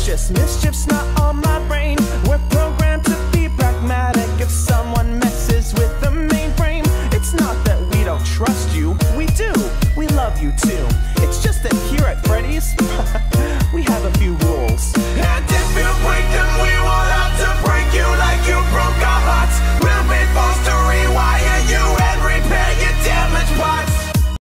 mischief's mischief's not on my brain. We're programmed to be pragmatic. If someone messes with the mainframe, it's not that we don't trust you. We do. We love you too. It's just that here at Freddy's.